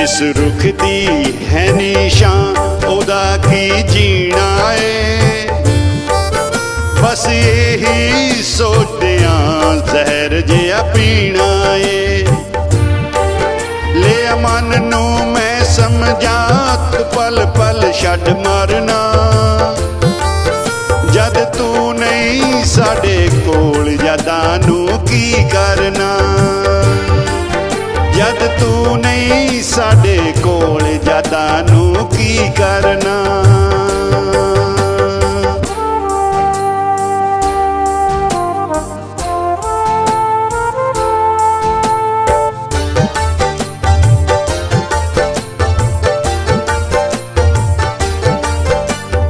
ਜਿਸ ਰੁੱਖ ਦੀ ਹੈ ਨਿਸ਼ਾਨ, ਉਹਦਾ ਕੀ ਜੀਣਾ ਏ? ਬਸ ਇਹੀ ਸੋਚਦਿਆਂ ਜ਼ਹਿਰ ਜਿਹਾ ਪੀਣਾ ਏ। ਲੈ ਮਨ ਨੂੰ ਮੈਂ ਸਮਝਾਂ ਤੂੰ ਪਲ ਪਲ ਛੱਡ ਮਾਰਨਾ। ਜਦ ਤੂੰ ਨਹੀਂ ਸਾਡੇ ਕੋਲ ਯਾਦਾਂ ਨੂੰ ਕੀ ਕਰਨਾ? ਜਦ ਤੂੰ ਨਹੀਂ ਸਾਡੇ ਕੋਲ ਯਾਦਾਂ ਨੂੰ ਕੀ ਕਰਨਾ?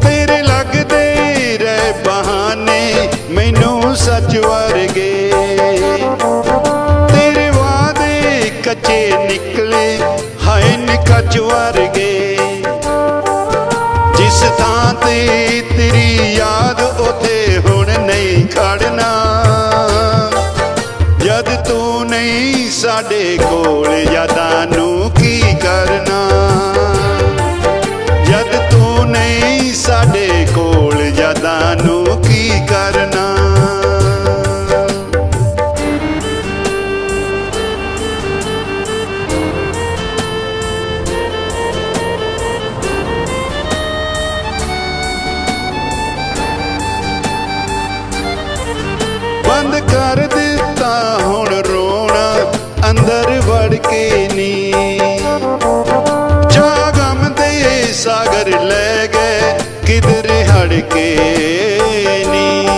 ਤੇਰੇ ਲੱਗਦੇ ਰਹਿ ਬਹਾਨੇ ਮੈਨੂੰ ਸੱਚ ਵਰਗੇ ਹਾਏ ਵਰਗੇ। ਜਿਸ ਥਾਂ ਤੇ ਤੇਰੀ ਯਾਦ, ਉਥੇ ਹੁਣ ਨਹੀਂ ਖੜਨਾ। ਜਦ ਤੂੰ ਨਹੀਂ ਸਾਡੇ ਕੋਲ, ਯਾਦਾਂ ਨੂੰ ਕੀ ਕਰਨਾ? ਕੇ ਨੀ। ਜਾ ਗਮ ਦੇ ਸਾਗਰ ਲੈ ਗਏ, ਕਿਧਰ ਹੜ ਕੇ ਨੀ।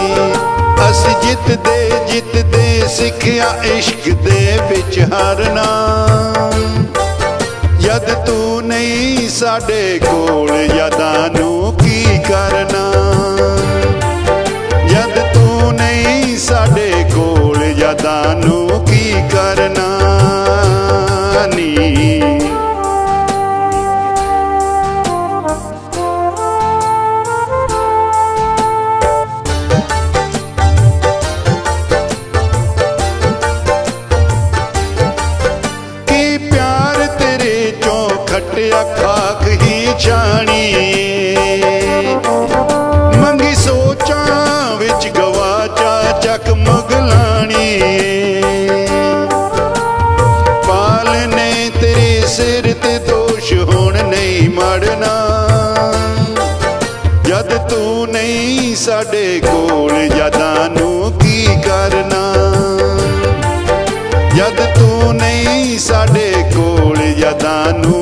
ਅਸ ਜਿੱਤਦੇ ਜਿੱਤਦੇ ਸਿੱਖਿਆ ਇਸ਼ਕ ਦੇ ਵਿੱਚ ਹਾਰਨਾ। ਜਦ ਤੂੰ ਨਹੀਂ ਸਾਡੇ ਕੋਲ, ਯਦਾਂ ਨੂੰ ਕੀ ਕਰਨਾ? ਖਟਿਆ ਖਾਕ ਜਾਣੀ। ਮੰਗੀ ਸੋਚਾਂ ਵਿੱਚ ਗਵਾਚਾ ਚੱਕ ਮਗਲਾਣੀ। ਪਾਲ ਨੇ ਤੇਰੇ ਸਿਰ ਤੇ ਦੋਸ਼ ਹੁਣ ਨਹੀਂ ਮੜਨਾ। ਜਦ ਤੂੰ ਨਹੀਂ ਸਾਡੇ ਕੋਲ, ਯਾਦਾਂ ਨੂੰ ਕੀ ਕਰਨਾ? ਜਦ ਤੂੰ ਨਹੀਂ ਸਾਡੇ ਕੋਲ, ਯਾਦਾਂ ਨੂੰ